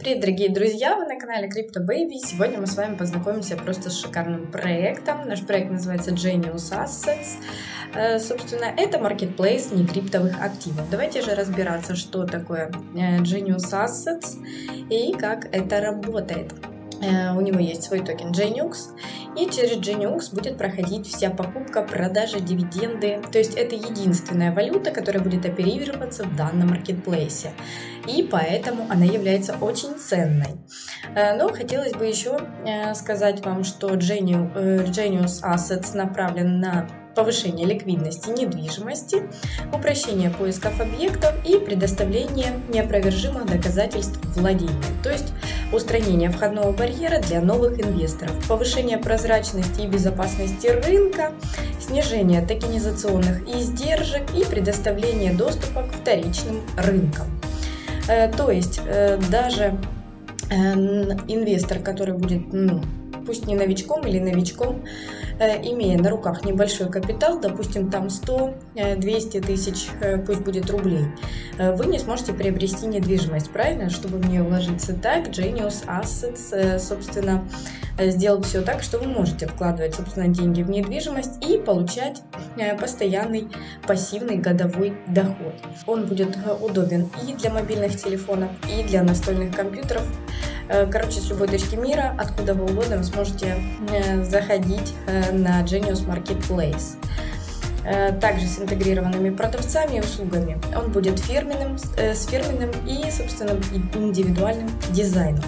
Привет, дорогие друзья! Вы на канале Crypto Baby. Сегодня мы с вами познакомимся просто с шикарным проектом. Наш проект называется Genius Assets. Э, собственно, это marketplace некриптовых активов. Давайте же разбираться, что такое э, Genius Assets и как это работает. Э, у него есть свой токен Genux, и через Genux будет проходить вся покупка, продажа, дивиденды. То есть это единственная валюта, которая будет оперироваться в данном маркетплейсе. И поэтому она является очень ценной. Э, но хотелось бы еще э, сказать вам, что Genius Assets направлен на повышение ликвидности недвижимости, упрощение поисков объектов и предоставление неопровержимых доказательств владения, то есть устранение входного барьера для новых инвесторов, повышение прозрачности и безопасности рынка, снижение токенизационных издержек и предоставление доступа к вторичным рынкам. Э, то есть э, даже э, инвестор, который будет ну, пусть не новичком или новичком, э, имея на руках небольшой капитал, допустим, там 100-200 э, тысяч, э, пусть будет рублей, вы не сможете приобрести недвижимость, правильно? Чтобы в нее вложиться так, Genius Assets, собственно, сделал все так, что вы можете вкладывать, собственно, деньги в недвижимость и получать постоянный пассивный годовой доход. Он будет удобен и для мобильных телефонов, и для настольных компьютеров, короче, с любой точки мира, откуда вы угодно, вы сможете э, заходить э, на Genius Marketplace. Также с интегрированными продавцами и услугами. Он будет фирменным, с фирменным и, собственно, индивидуальным дизайном.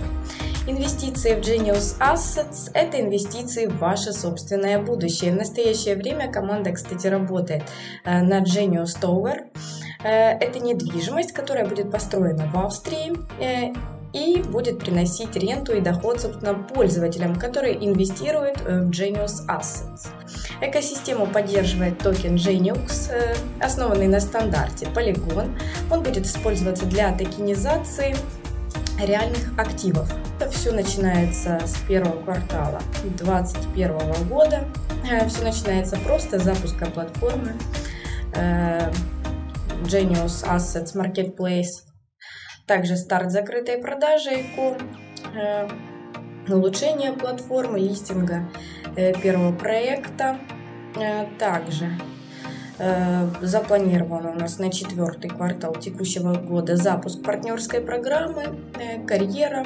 Инвестиции в Genius Assets – это инвестиции в ваше собственное будущее. В настоящее время команда, кстати, работает на Genius Tower. Это недвижимость, которая будет построена в Австрии и будет приносить ренту и доход, собственно, пользователям, которые инвестируют в Genius Assets. Экосистему поддерживает токен Genius, э, основанный на стандарте Polygon. Он будет использоваться для токенизации реальных активов. Это все начинается с первого квартала 2021 года. Э, все начинается просто с запуска платформы э, Genius Assets Marketplace также старт закрытой продажи икон, э, улучшение платформы, листинга э, первого проекта. Э, также запланирован у нас на четвертый квартал текущего года запуск партнерской программы «Карьера»,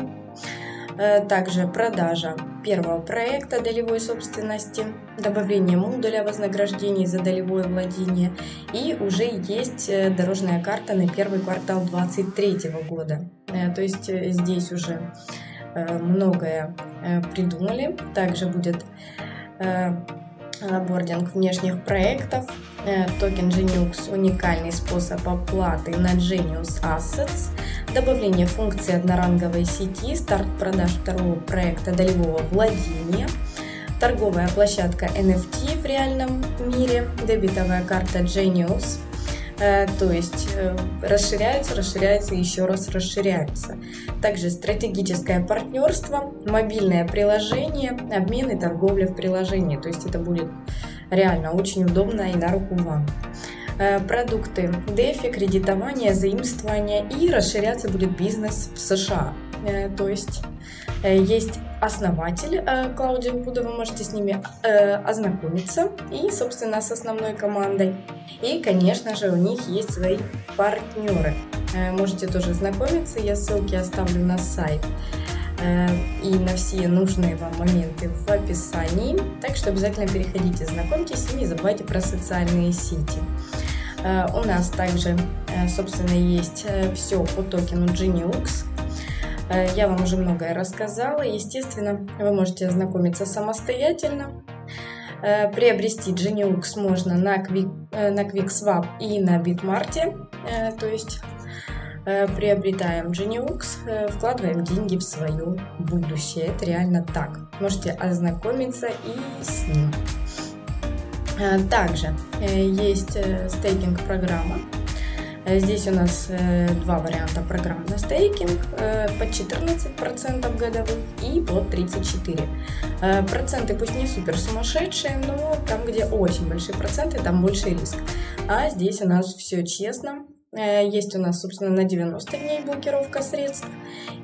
также продажа первого проекта долевой собственности, добавление модуля вознаграждений за долевое владение и уже есть э, дорожная карта на первый квартал 2023 года. Э, то есть э, здесь уже многое придумали. Также будет Бординг внешних проектов, токен Genius – уникальный способ оплаты на Genius Assets, добавление функции одноранговой сети, старт продаж второго проекта долевого владения, торговая площадка NFT в реальном мире, дебетовая карта Genius, э, то есть э, расширяется, расширяется и еще раз расширяется. Также стратегическое партнерство, мобильное приложение, обмен и торговля в приложении. То есть это будет реально очень удобно и на руку вам. Э, продукты DeFi, кредитование, заимствование и расширяться будет бизнес в США. Э, то есть э, есть основатель Клаудио Пуда, вы можете с ними ознакомиться и, собственно, с основной командой. И, конечно же, у них есть свои партнеры. Можете тоже знакомиться, я ссылки оставлю на сайт и на все нужные вам моменты в описании. Так что обязательно переходите, знакомьтесь и не забывайте про социальные сети. Э, у нас также, э, собственно, есть э, все по токену Geniux. Я вам уже многое рассказала. Естественно, вы можете ознакомиться самостоятельно. Приобрести Geniux можно на, Quick, на QuickSwap и на Bitmart. То есть приобретаем Geniux, вкладываем деньги в свое будущее. Это реально так. Можете ознакомиться и с ним. Э, также э, есть э, стейкинг-программа. Здесь у нас два варианта программ на стейкинг по 14% годовых и по 34%. Проценты пусть не супер сумасшедшие, но там, где очень большие проценты, там больше риск. А здесь у нас все честно, Э, есть у нас, собственно, на 90 дней блокировка средств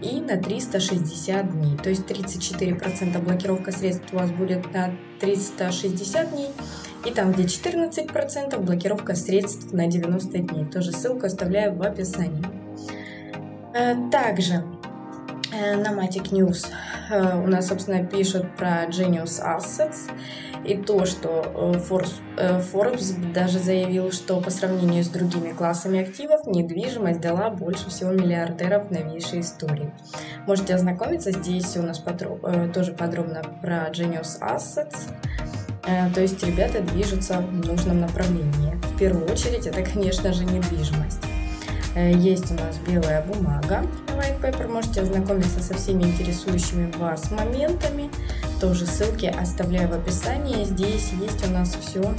и на 360 дней. То есть 34% блокировка средств у вас будет на 360 дней. И там, где 14% блокировка средств на 90 дней. Тоже ссылку оставляю в описании. Э, также э, на Matic News у нас, собственно, пишут про Genius Assets и то, что э, Forbes э, даже заявил, что по сравнению с другими классами активов недвижимость дала больше всего миллиардеров новейшей истории. Можете ознакомиться, здесь у нас подроб, э, тоже подробно про Genius Assets. То есть ребята движутся в нужном направлении. В первую очередь это, конечно же, недвижимость. Есть у нас белая бумага, white paper, можете ознакомиться со всеми интересующими вас моментами. Тоже ссылки оставляю в описании. Здесь есть у нас все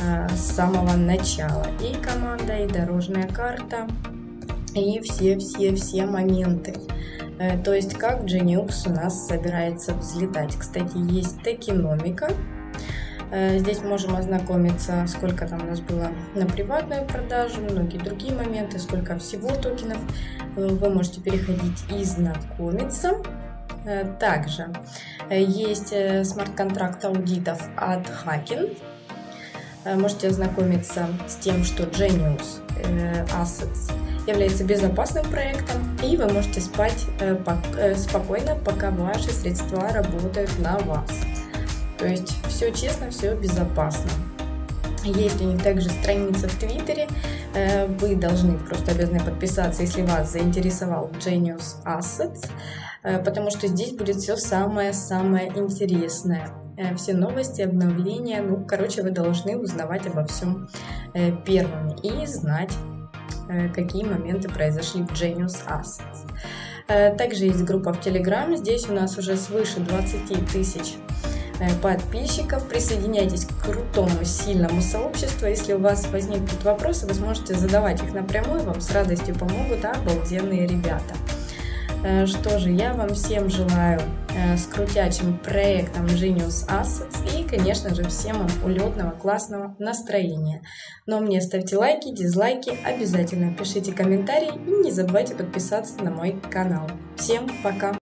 а, с самого начала. И команда, и дорожная карта, и все-все-все моменты. Э, то есть как Genius у нас собирается взлетать. Кстати, есть токеномика. Э, здесь можем ознакомиться, сколько там у нас было на приватную продажу, многие другие моменты, сколько всего токенов. Э, вы можете переходить и знакомиться. Также Э, есть э, смарт-контракт аудитов от Hacking. Э, можете ознакомиться с тем, что Genius Assets является безопасным проектом, и вы можете спать спокойно, пока ваши средства работают на вас. То есть все честно, все безопасно. Есть у них также страница в Твиттере. Вы должны просто обязаны подписаться, если вас заинтересовал Genius Assets. Э, потому что здесь будет все самое-самое интересное. Э, все новости, обновления, ну, короче, вы должны узнавать обо всем э, первыми и знать, какие моменты произошли в Genius Assets. Также есть группа в Telegram, здесь у нас уже свыше 20 тысяч подписчиков. Присоединяйтесь к крутому, сильному сообществу. Если у вас возникнут вопросы, вы сможете задавать их напрямую, вам с радостью помогут обалденные ребята. Э, что же, я вам всем желаю э, с крутячим проектом Genius Assets и, конечно же, всем вам улетного, классного настроения. Но мне ставьте лайки, дизлайки, обязательно пишите комментарии и не забывайте подписаться на мой канал. Всем пока!